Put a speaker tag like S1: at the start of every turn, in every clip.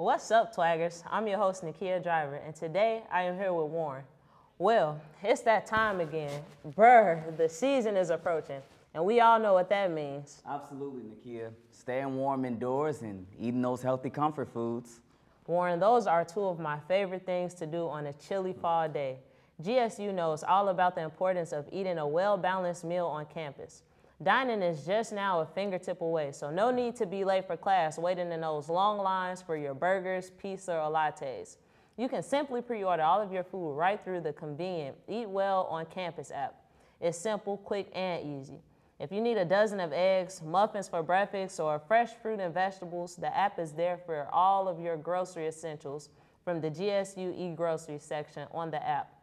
S1: What's up, Twaggers? I'm your host, Nekia Driver, and today I am here with Warren. Well, it's that time again. Brr, the season is approaching, and we all know what that means.
S2: Absolutely, Nekia. Staying warm indoors and eating those healthy comfort foods.
S1: Warren, those are two of my favorite things to do on a chilly fall day. GSU knows all about the importance of eating a well balanced meal on campus. Dining is just now a fingertip away, so no need to be late for class waiting in those long lines for your burgers, pizza, or lattes. You can simply pre order all of your food right through the convenient Eat Well on Campus app. It's simple, quick, and easy. If you need a dozen of eggs, muffins for breakfast, or fresh fruit and vegetables, the app is there for all of your grocery essentials from the GSU e-grocery section on the app.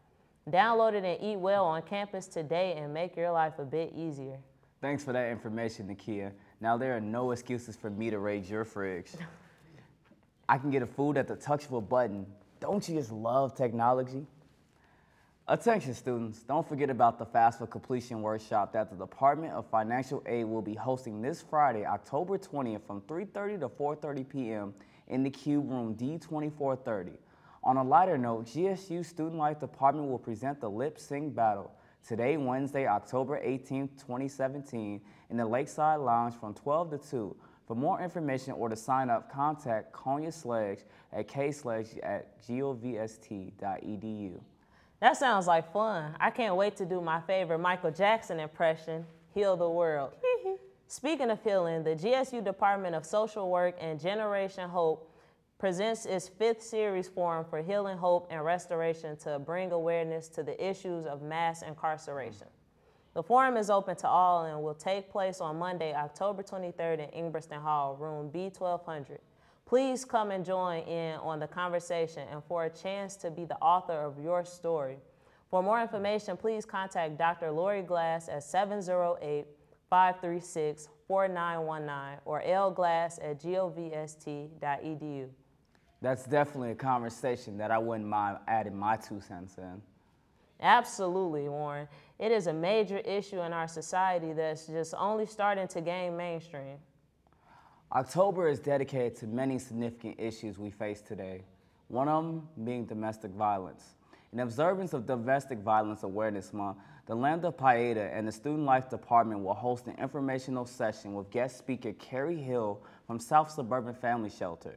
S1: Download it and eat well on campus today and make your life a bit easier.
S2: Thanks for that information, Nekia. Now there are no excuses for me to raid your fridge. I can get a food at the touch of a button. Don't you just love technology? Attention students, don't forget about the FAFSA completion workshop that the Department of Financial Aid will be hosting this Friday, October 20th from 3.30 to 4.30 p.m. in the Cube Room D2430. On a lighter note, GSU Student Life Department will present the Lip Sync Battle today, Wednesday, October 18th, 2017 in the Lakeside Lounge from 12 to 2. For more information or to sign up, contact Konya Sledge at ksledge at govst.edu.
S1: That sounds like fun. I can't wait to do my favorite Michael Jackson impression, Heal the World. Speaking of healing, the GSU Department of Social Work and Generation Hope presents its fifth series forum for healing, hope, and restoration to bring awareness to the issues of mass incarceration. The forum is open to all and will take place on Monday, October 23rd in Engbretson Hall, room B1200. Please come and join in on the conversation and for a chance to be the author of your story. For more information, please contact Dr. Lori Glass at 708 536 4919 or lglass at govst.edu.
S2: That's definitely a conversation that I wouldn't mind adding my two cents in.
S1: Absolutely, Warren. It is a major issue in our society that's just only starting to gain mainstream.
S2: October is dedicated to many significant issues we face today, one of them being domestic violence. In observance of Domestic Violence Awareness Month, the Lambda Pi Eta and the Student Life Department will host an informational session with guest speaker Carrie Hill from South Suburban Family Shelter.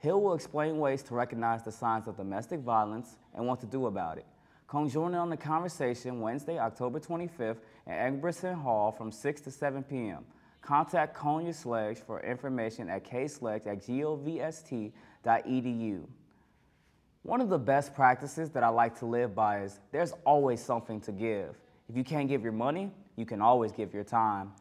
S2: Hill will explain ways to recognize the signs of domestic violence and what to do about it. Come join in on the conversation Wednesday, October 25th at Engbretson Hall from 6 to 7 p.m. Contact Konya Sledge for information at ksledge at govst.edu. One of the best practices that I like to live by is there's always something to give. If you can't give your money, you can always give your time.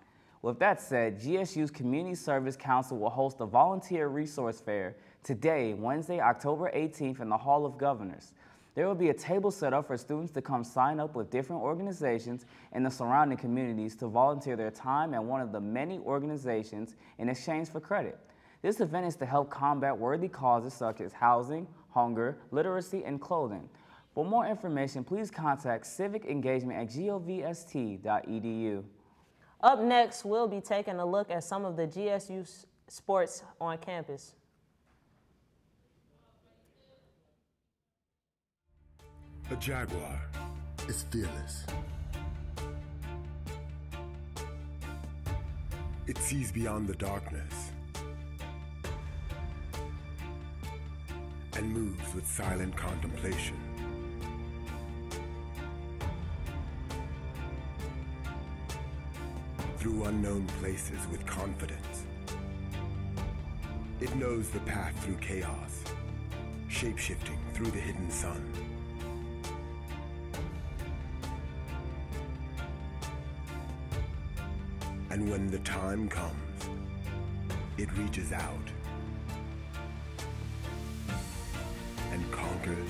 S2: With that said, GSU's Community Service Council will host a volunteer resource fair today, Wednesday, October 18th in the Hall of Governors. There will be a table set up for students to come sign up with different organizations in the surrounding communities to volunteer their time at one of the many organizations in exchange for credit. This event is to help combat worthy causes such as housing, hunger, literacy, and clothing. For more information, please contact civic engagement at govst.edu.
S1: Up next, we'll be taking a look at some of the GSU sports on campus.
S3: A Jaguar is fearless. It sees beyond the darkness and moves with silent contemplation. Through unknown places with confidence. It knows the path through chaos, shapeshifting through the hidden sun. And when the time comes, it reaches out and conquers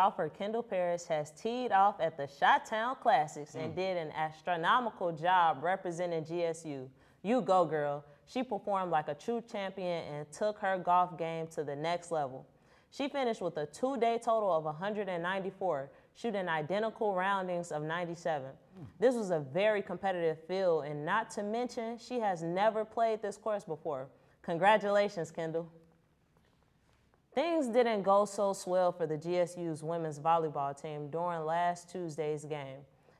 S1: golfer Kendall Paris has teed off at the Chi-Town Classics and mm. did an astronomical job representing GSU. You go, girl. She performed like a true champion and took her golf game to the next level. She finished with a two day total of 194, shooting identical roundings of 97. This was a very competitive field, and not to mention, she has never played this course before. Congratulations, Kendall. Things didn't go so swell for the GSU's women's volleyball team during last Tuesday's game.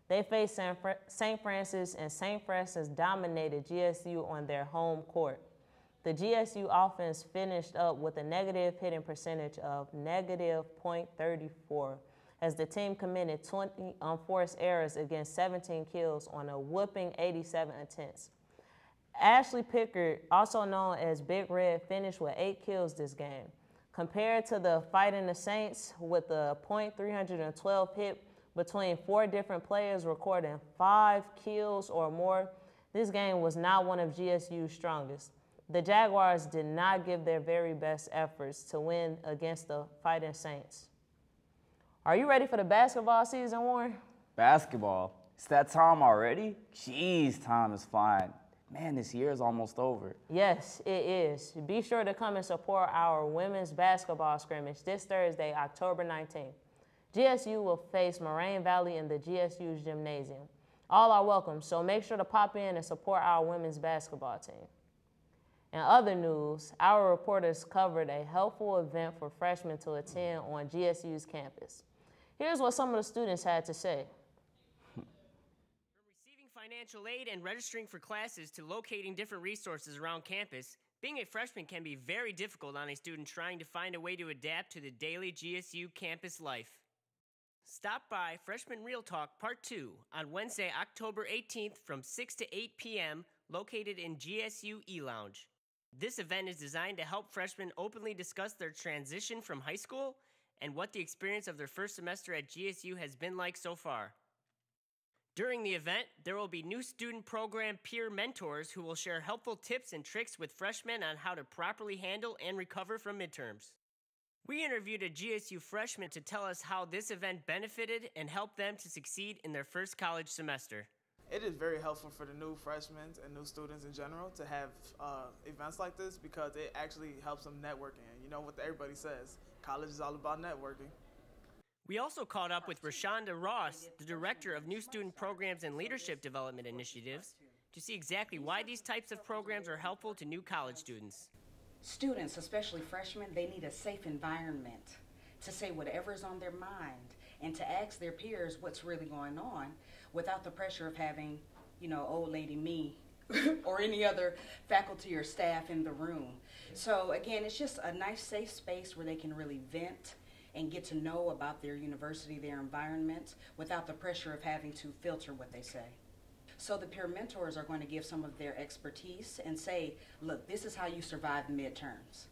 S1: They faced St. Francis, and St. Francis dominated GSU on their home court. The GSU offense finished up with a negative hitting percentage of negative .34 as the team committed 20 unforced errors against 17 kills on a whooping 87 attempts. Ashley Pickard, also known as Big Red, finished with eight kills this game. Compared to the Fighting the Saints with a .312 hit between four different players recording five kills or more, this game was not one of GSU's strongest. The Jaguars did not give their very best efforts to win against the Fighting Saints. Are you ready for the basketball season, Warren?
S2: Basketball? It's that time already? Jeez, time is flying. Man, this year is almost over.
S1: Yes, it is. Be sure to come and support our women's basketball scrimmage this Thursday, October 19th. GSU will face Moraine Valley in the GSU's gymnasium. All are welcome, so make sure to pop in and support our women's basketball team. In other news, our reporters covered a helpful event for freshmen to attend on GSU's campus. Here's what some of the students had to say
S4: financial aid and registering for classes to locating different resources around campus, being a freshman can be very difficult on a student trying to find a way to adapt to the daily GSU campus life. Stop by Freshman Real Talk Part 2 on Wednesday, October 18th from 6 to 8 p.m., located in GSU E Lounge. This event is designed to help freshmen openly discuss their transition from high school and what the experience of their first semester at GSU has been like so far. During the event, there will be new student program peer mentors who will share helpful tips and tricks with freshmen on how to properly handle and recover from midterms. We interviewed a GSU freshman to tell us how this event benefited and helped them to succeed in their first college semester.
S5: It is very helpful for the new freshmen and new students in general to have uh, events like this because it actually helps them networking. You know what everybody says college is all about networking.
S4: We also caught up with Rashonda Ross, the Director of New Student Programs and Leadership Development Initiatives, to see exactly why these types of programs are helpful to new college students.
S6: Students, especially freshmen, they need a safe environment to say whatever is on their mind and to ask their peers what's really going on without the pressure of having, you know, old lady me or any other faculty or staff in the room. So again, it's just a nice safe space where they can really vent and get to know about their university, their environment, without the pressure of having to filter what they say. So the peer mentors are going to give some of their expertise and say, look, this is how you survive midterms.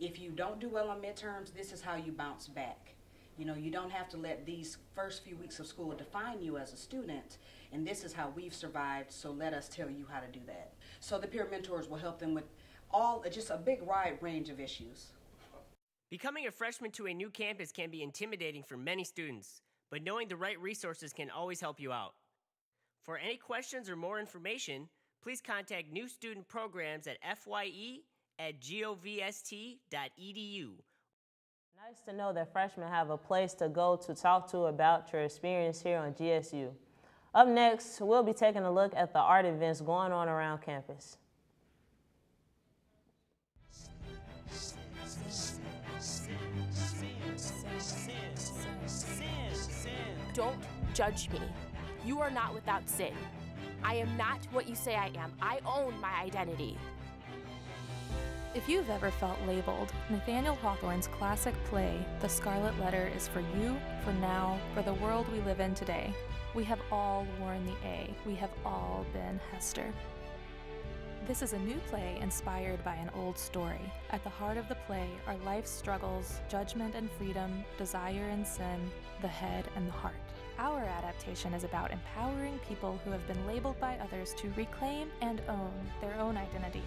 S6: If you don't do well on midterms, this is how you bounce back. You know, you don't have to let these first few weeks of school define you as a student, and this is how we've survived, so let us tell you how to do that. So the peer mentors will help them with all, just a big wide range of issues.
S4: Becoming a freshman to a new campus can be intimidating for many students, but knowing the right resources can always help you out. For any questions or more information, please contact New Student Programs at fye at govst.edu.
S1: Nice to know that freshmen have a place to go to talk to about your experience here on GSU. Up next, we'll be taking a look at the art events going on around campus.
S7: Don't judge me. You are not without sin. I am not what you say I am. I own my identity.
S8: If you've ever felt labeled, Nathaniel Hawthorne's classic play, The Scarlet Letter, is for you, for now, for the world we live in today. We have all worn the A. We have all been Hester. This is a new play inspired by an old story. At the heart of the play are life's struggles, judgment and freedom, desire and sin, the head and the heart. Our adaptation is about empowering people who have been labeled by others to reclaim and own their own identity.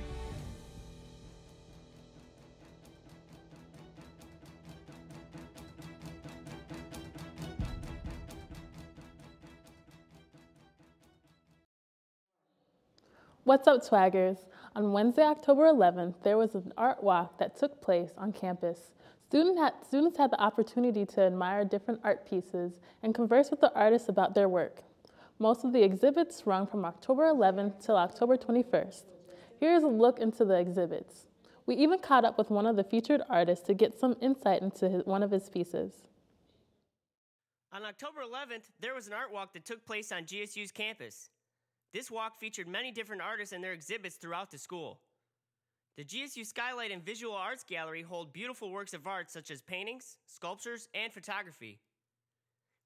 S9: What's up, Twaggers? On Wednesday, October 11th, there was an art walk that took place on campus. Student had, students had the opportunity to admire different art pieces and converse with the artists about their work. Most of the exhibits run from October 11th till October 21st. Here's a look into the exhibits. We even caught up with one of the featured artists to get some insight into his, one of his pieces.
S4: On October 11th, there was an art walk that took place on GSU's campus. This walk featured many different artists and their exhibits throughout the school. The GSU Skylight and Visual Arts Gallery hold beautiful works of art such as paintings, sculptures, and photography.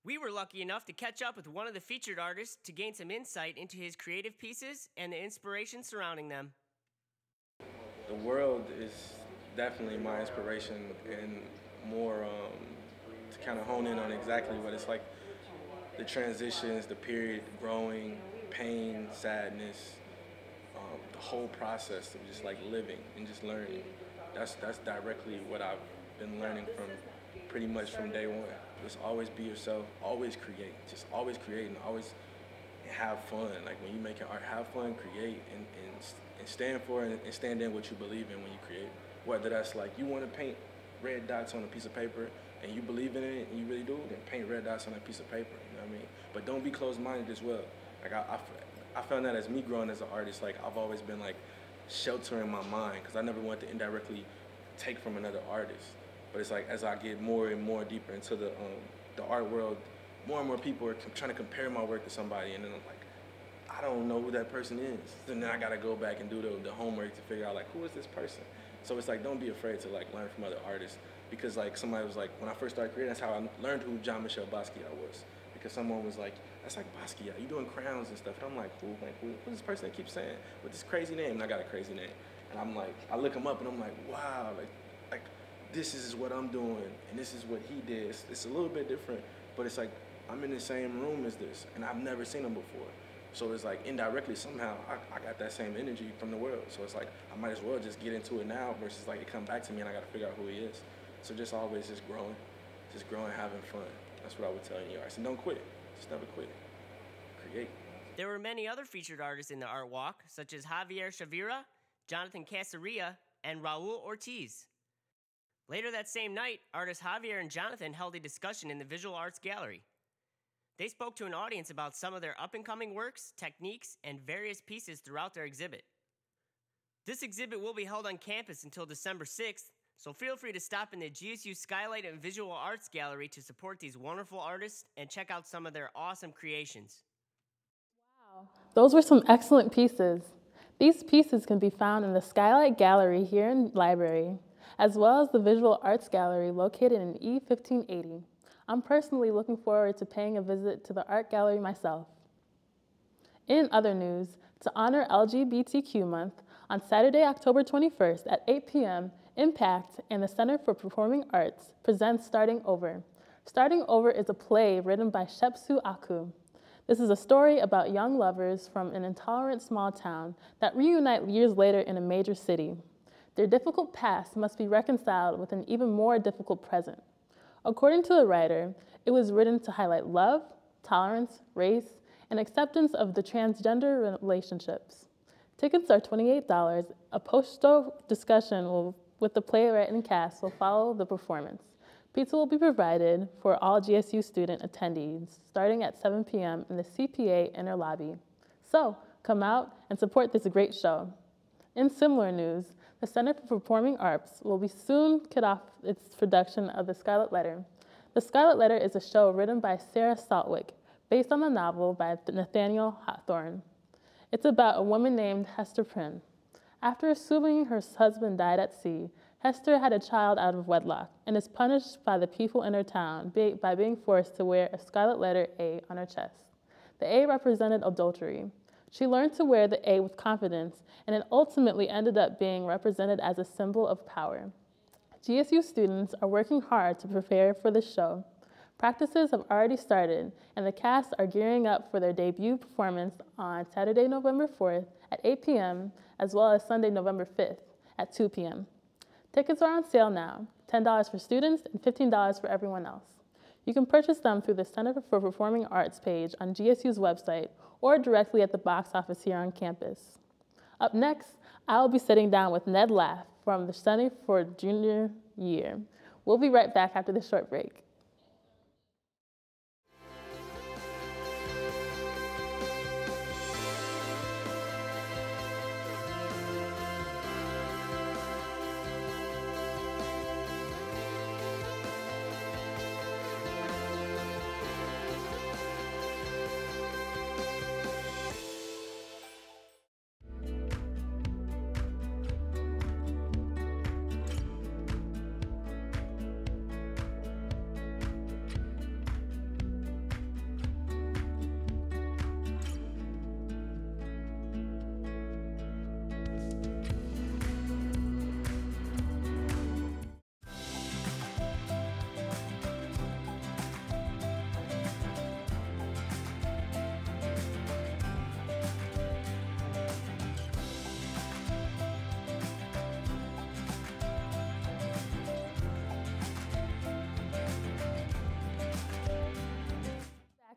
S4: We were lucky enough to catch up with one of the featured artists to gain some insight into his creative pieces and the inspiration surrounding them.
S10: The world is definitely my inspiration and more um, to kind of hone in on exactly what it's like the transitions, the period, growing, pain, sadness, um, the whole process of just like living and just learning. That's that's directly what I've been learning from pretty much from day one. Just always be yourself, always create, just always create and always have fun. Like when you make art, have fun, create, and, and, and stand for it and stand in what you believe in when you create. Whether that's like you want to paint red dots on a piece of paper and you believe in it and you really do, then paint red dots on a piece of paper. You know what I mean? But don't be closed-minded as well. Like I, I, I found that as me growing as an artist, like I've always been like sheltering my mind because I never wanted to indirectly take from another artist. But it's like as I get more and more deeper into the um, the art world, more and more people are trying to compare my work to somebody, and then I'm like, I don't know who that person is. And then I gotta go back and do the, the homework to figure out like who is this person. So it's like don't be afraid to like learn from other artists because like somebody was like when I first started creating, that's how I learned who Jean Michel Basquiat was because someone was like, that's like Basquiat, you doing crowns and stuff. And I'm like, who? Like who? Who's this person that keeps saying with this crazy name? And I got a crazy name, and I'm like, I look him up and I'm like, wow, like like this is what I'm doing and this is what he did. It's, it's a little bit different, but it's like I'm in the same room as this, and I've never seen him before. So it's like indirectly somehow I, I got that same energy from the world. So it's like I might as well just get into it now versus like it come back to me and I got to figure out who he is. So just always just growing, just growing, having fun. That's what I would tell you. I said don't quit, just never quit. Create.
S4: There were many other featured artists in the art walk, such as Javier Chavira, Jonathan Casaria, and Raul Ortiz. Later that same night, artists Javier and Jonathan held a discussion in the Visual Arts Gallery. They spoke to an audience about some of their up and coming works, techniques, and various pieces throughout their exhibit. This exhibit will be held on campus until December 6th, so feel free to stop in the GSU Skylight and Visual Arts Gallery to support these wonderful artists and check out some of their awesome creations.
S9: Wow, those were some excellent pieces. These pieces can be found in the Skylight Gallery here in library, as well as the Visual Arts Gallery located in E1580. I'm personally looking forward to paying a visit to the art gallery myself. In other news, to honor LGBTQ month, on Saturday, October 21st at 8 p.m., Impact and the Center for Performing Arts presents Starting Over. Starting Over is a play written by Shepsu Aakhu. This is a story about young lovers from an intolerant small town that reunite years later in a major city. Their difficult past must be reconciled with an even more difficult present. According to the writer, it was written to highlight love, tolerance, race, and acceptance of the transgender relationships. Tickets are $28. A post-show discussion will with the playwright and cast will follow the performance. Pizza will be provided for all GSU student attendees starting at 7 p.m. in the CPA inner lobby. So come out and support this great show. In similar news, the Center for Performing Arts will be soon kick off its production of The Scarlet Letter. The Scarlet Letter is a show written by Sarah Saltwick, based on the novel by Nathaniel Hawthorne. It's about a woman named Hester Prynne. After assuming her husband died at sea, Hester had a child out of wedlock and is punished by the people in her town by being forced to wear a scarlet letter A on her chest. The A represented adultery. She learned to wear the A with confidence, and it ultimately ended up being represented as a symbol of power. GSU students are working hard to prepare for the show. Practices have already started, and the cast are gearing up for their debut performance on Saturday, November 4th at 8 p.m., as well as Sunday, November 5th at 2 p.m. Tickets are on sale now, $10 for students and $15 for everyone else. You can purchase them through the Center for Performing Arts page on GSU's website or directly at the box office here on campus. Up next, I'll be sitting down with Ned Laff from the Center for Junior Year. We'll be right back after this short break.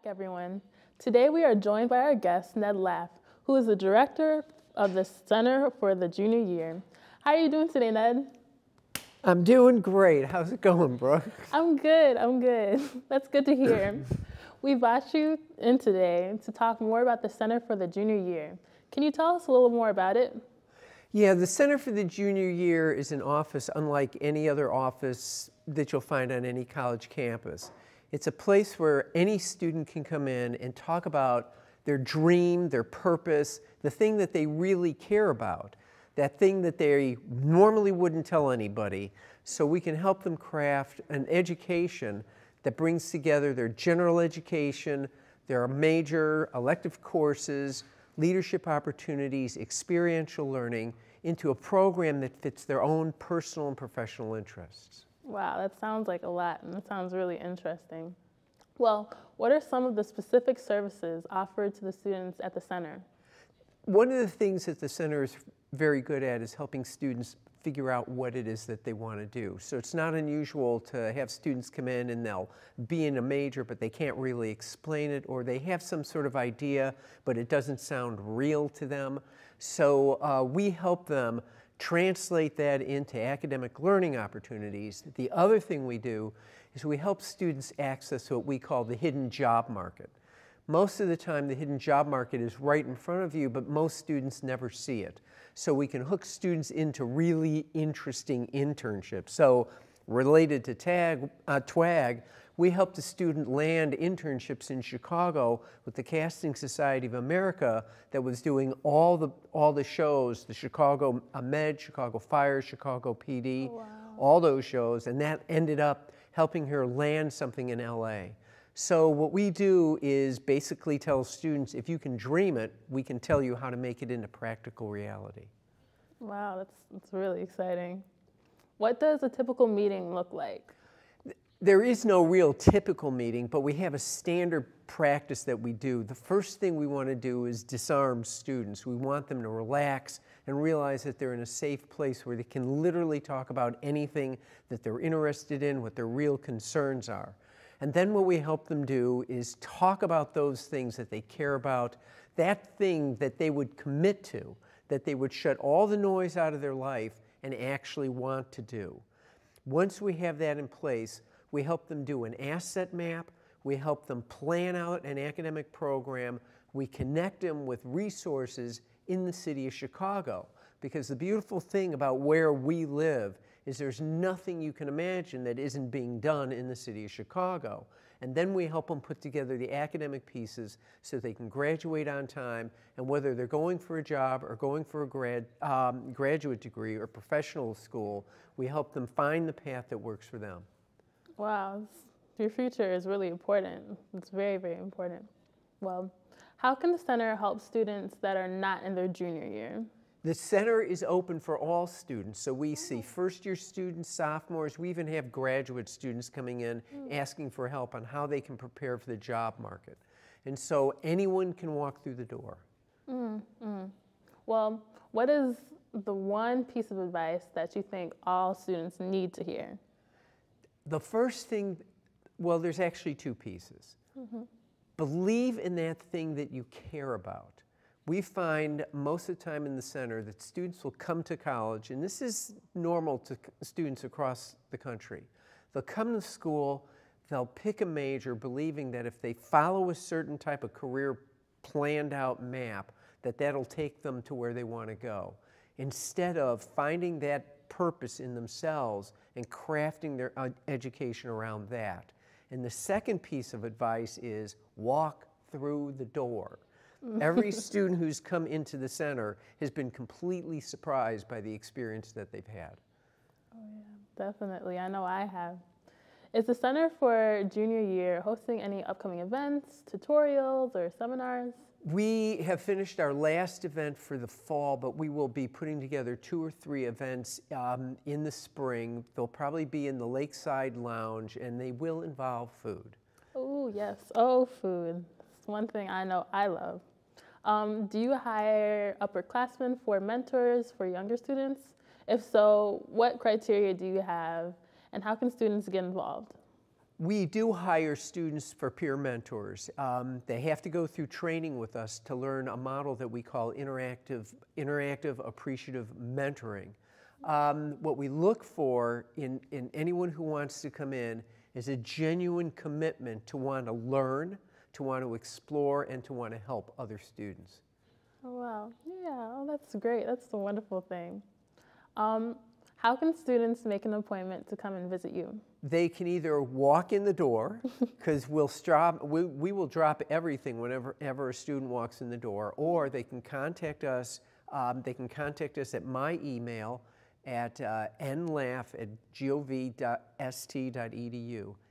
S9: Everyone. Today we are joined by our guest, Ned Laff, who is the director of the Center for the Junior Year. How are you doing today, Ned?
S11: I'm doing great. How's it going, Brooke?
S9: I'm good. I'm good. That's good to hear. we brought you in today to talk more about the Center for the Junior Year. Can you tell us a little more about it?
S11: Yeah, the Center for the Junior Year is an office unlike any other office that you'll find on any college campus. It's a place where any student can come in and talk about their dream, their purpose, the thing that they really care about, that thing that they normally wouldn't tell anybody. So we can help them craft an education that brings together their general education, their major elective courses, leadership opportunities, experiential learning into a program that fits their own personal and professional interests.
S9: Wow, that sounds like a lot, and that sounds really interesting. Well, what are some of the specific services offered to the students at the center?
S11: One of the things that the center is very good at is helping students figure out what it is that they want to do. So it's not unusual to have students come in and they'll be in a major, but they can't really explain it, or they have some sort of idea, but it doesn't sound real to them. So uh, we help them translate that into academic learning opportunities. The other thing we do is we help students access what we call the hidden job market. Most of the time, the hidden job market is right in front of you, but most students never see it. So we can hook students into really interesting internships. So related to TAG, uh, TWAG, we helped a student land internships in Chicago with the Casting Society of America that was doing all the, all the shows, the Chicago Med, Chicago Fire, Chicago PD, oh, wow. all those shows, and that ended up helping her land something in LA. So what we do is basically tell students, if you can dream it, we can tell you how to make it into practical reality.
S9: Wow, that's, that's really exciting. What does a typical meeting look like?
S11: There is no real typical meeting, but we have a standard practice that we do. The first thing we want to do is disarm students. We want them to relax and realize that they're in a safe place where they can literally talk about anything that they're interested in, what their real concerns are. And then what we help them do is talk about those things that they care about, that thing that they would commit to, that they would shut all the noise out of their life and actually want to do. Once we have that in place, we help them do an asset map. We help them plan out an academic program. We connect them with resources in the city of Chicago. Because the beautiful thing about where we live is there's nothing you can imagine that isn't being done in the city of Chicago. And then we help them put together the academic pieces so they can graduate on time. And whether they're going for a job or going for a grad, um, graduate degree or professional school, we help them find the path that works for them.
S9: Wow, your future is really important. It's very, very important. Well, how can the center help students that are not in their junior year?
S11: The center is open for all students. So we see first year students, sophomores, we even have graduate students coming in mm. asking for help on how they can prepare for the job market. And so anyone can walk through the door.
S9: Mm, mm. Well, what is the one piece of advice that you think all students need to hear?
S11: The first thing, well, there's actually two pieces. Mm-hmm. Believe in that thing that you care about. We find most of the time in the center that students will come to college, and this is normal to students across the country. They'll come to school, they'll pick a major believing that if they follow a certain type of career planned out map, that that'll take them to where they want to go. Instead of finding that purpose in themselves and crafting their education around that. And the second piece of advice is walk through the door. Every student who's come into the center has been completely surprised by the experience that they've had.
S9: Oh, yeah, definitely. I know I have. Is the Center for Junior Year hosting any upcoming events, tutorials, or seminars?
S11: We have finished our last event for the fall, but we will be putting together two or three events um, in the spring. They'll probably be in the Lakeside Lounge, and they will involve food.
S9: Oh, yes. Oh, food. It's one thing I know I love. Um, do you hire upperclassmen for mentors for younger students? If so, what criteria do you have, and how can students get involved?
S11: We do hire students for peer mentors. Um, they have to go through training with us to learn a model that we call interactive, interactive appreciative mentoring. Um, what we look for in, in anyone who wants to come in is a genuine commitment to want to learn, to want to explore, and to want to help other students.
S9: Oh, wow. Yeah, oh, that's great. That's a wonderful thing. Um, how can students make an appointment to come and visit you?
S11: They can either walk in the door, because we'll drop, we, we will drop everything whenever ever a student walks in the door, or they can contact us. Um, they can contact us at my email at uh, nlaff at gov.st.edu,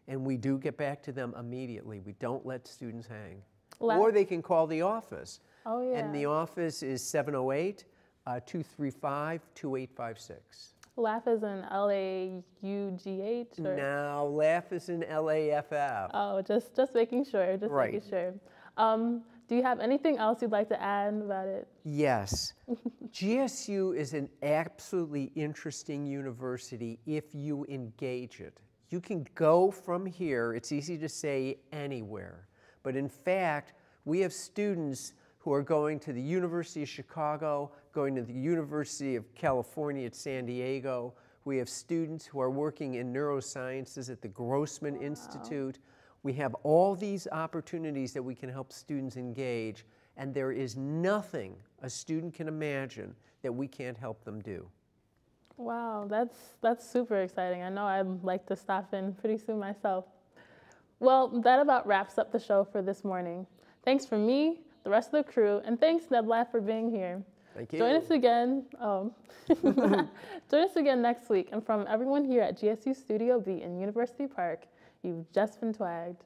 S11: and we do get back to them immediately. We don't let students hang. Or they can call the office.
S9: Oh, yeah.
S11: And the office is 708 uh, 235 2856.
S9: Laugh is in L A U G H?
S11: No, laugh is in LAFF.
S9: Oh, just just making sure, just
S11: Right.
S9: making sure. Um, do you have anything else you'd like to add about it?
S11: Yes. GSU is an absolutely interesting university if you engage it. You can go from here, it's easy to say anywhere, but in fact, we have students who are going to the University of Chicago, going to the University of California at San Diego. We have students who are working in neurosciences at the Grossman Institute. We have all these opportunities that we can help students engage, and there is nothing a student can imagine that we can't help them do.
S9: Wow, that's that's super exciting. I know I'd like to stop in pretty soon myself. Well, that about wraps up the show for this morning. Thanks for me, the rest of the crew, and thanks Ned Laff for being here.
S11: Thank
S9: Join
S11: you.
S9: us again. Oh. Join us again next week. And from everyone here at GSU Studio B in University Park, you've just been twagged.